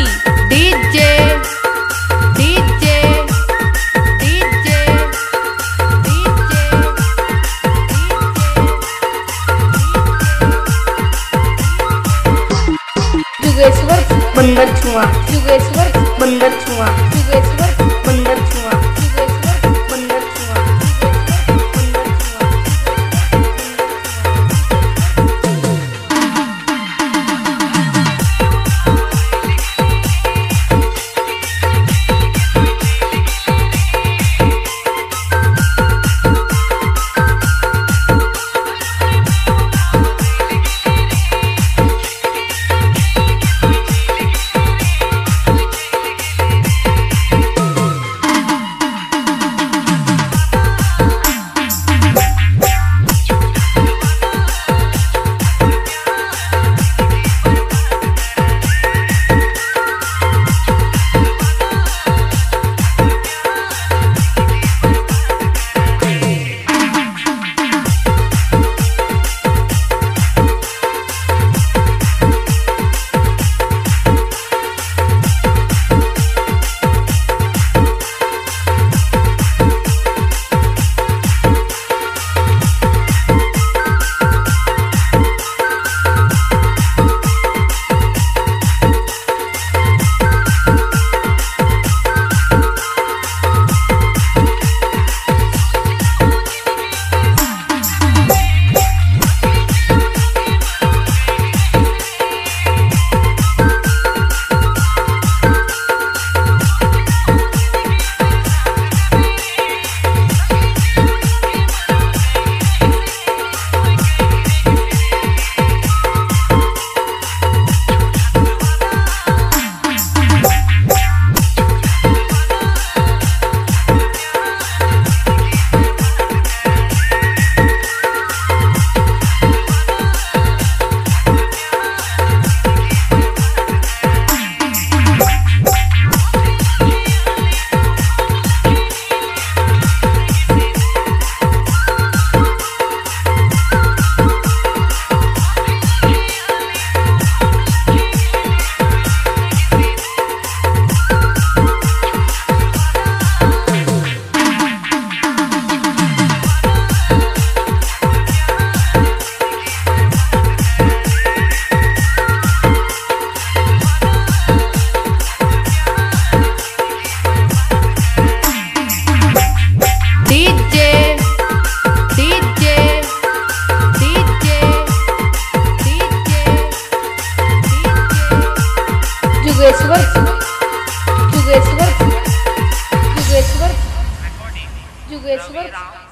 साथी DJ DJ DJ DJ Jugeshwar बंदर छुआ। जुगेश्वर बंदर छुआ। जुगेश्वर। युगेश्वर युगेश्वर युगेश्वर